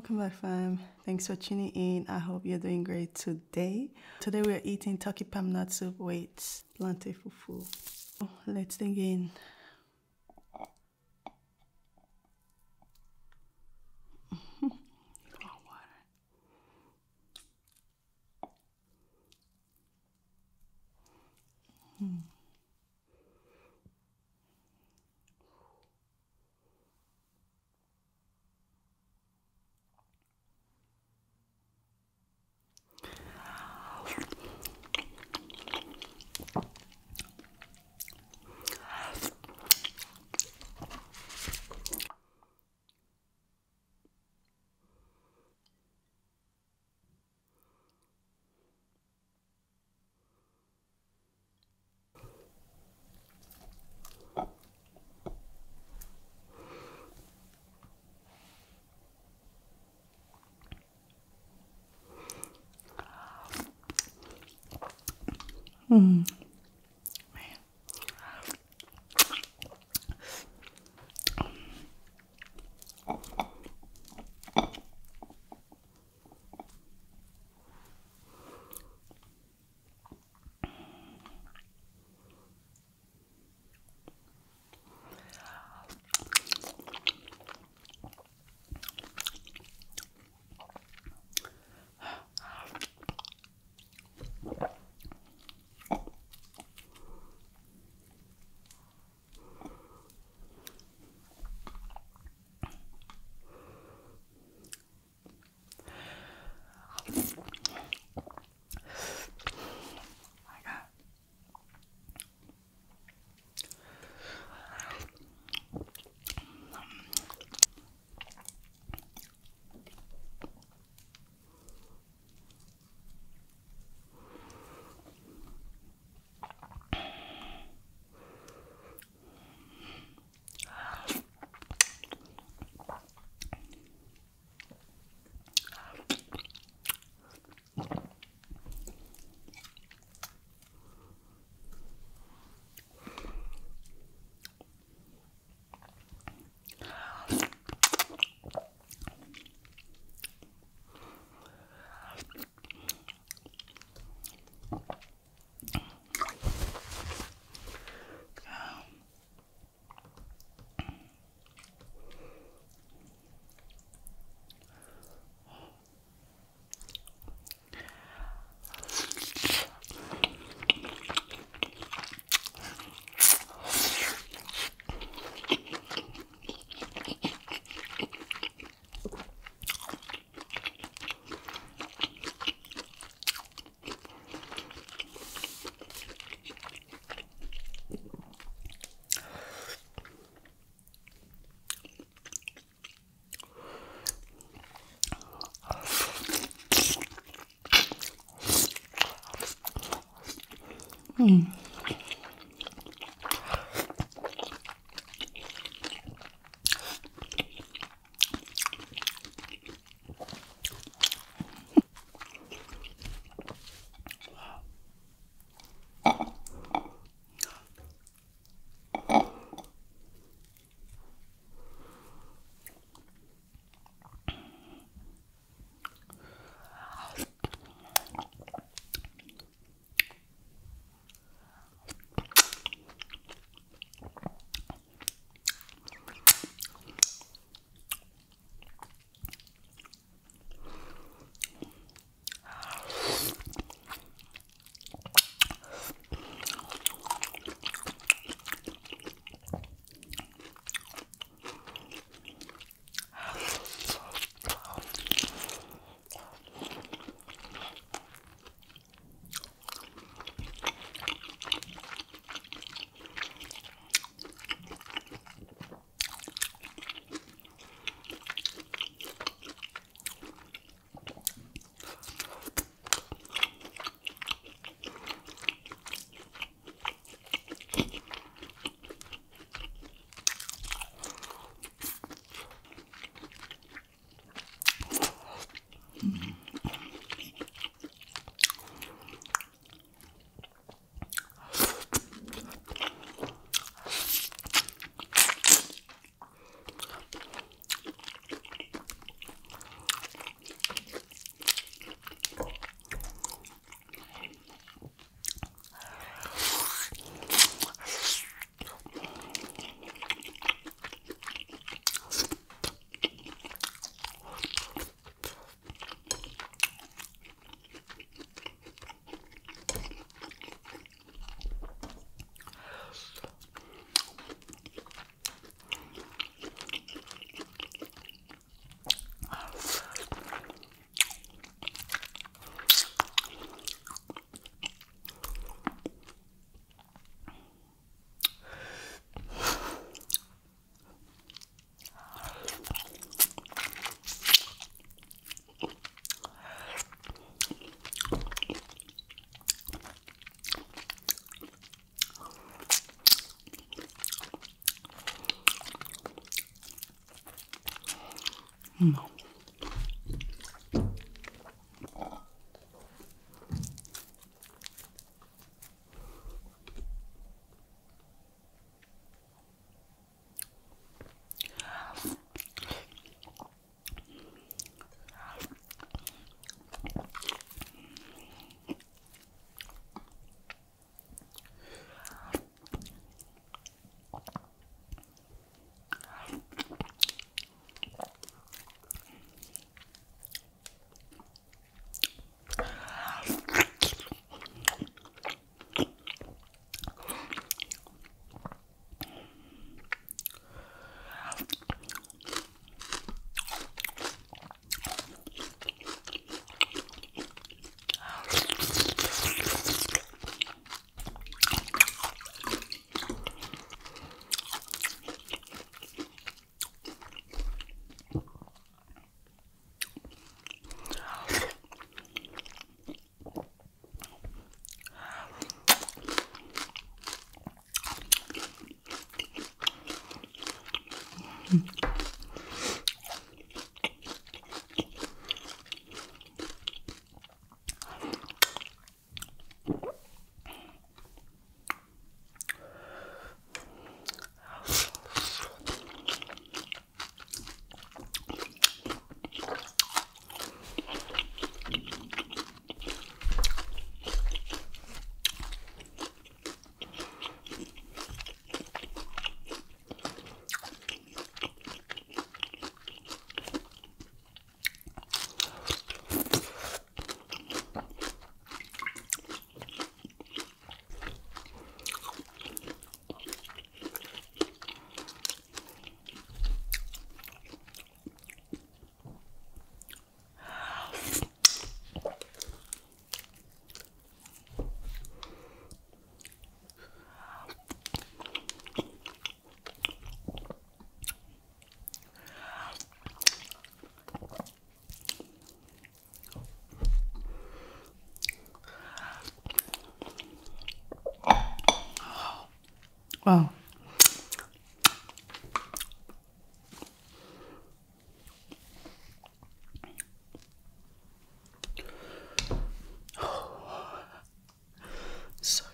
welcome back fam thanks for tuning in. I hope you're doing great today. Today we're eating turkey palm nut soup with plantain fufu. Let's dig in 음, Mm. Não.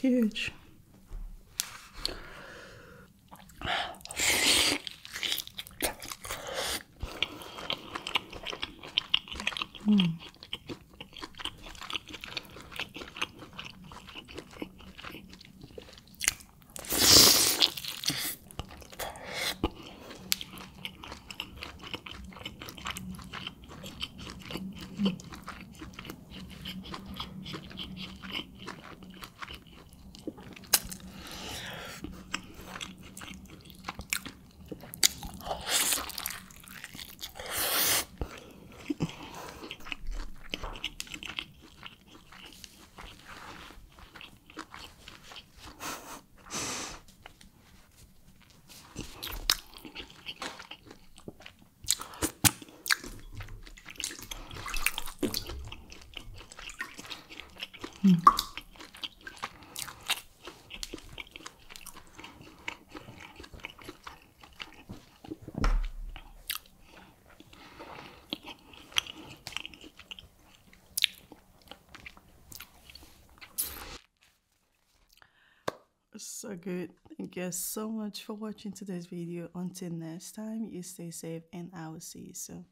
Huge. So good. Thank you so much for watching today's video. Until next time you stay safe and i will see you soon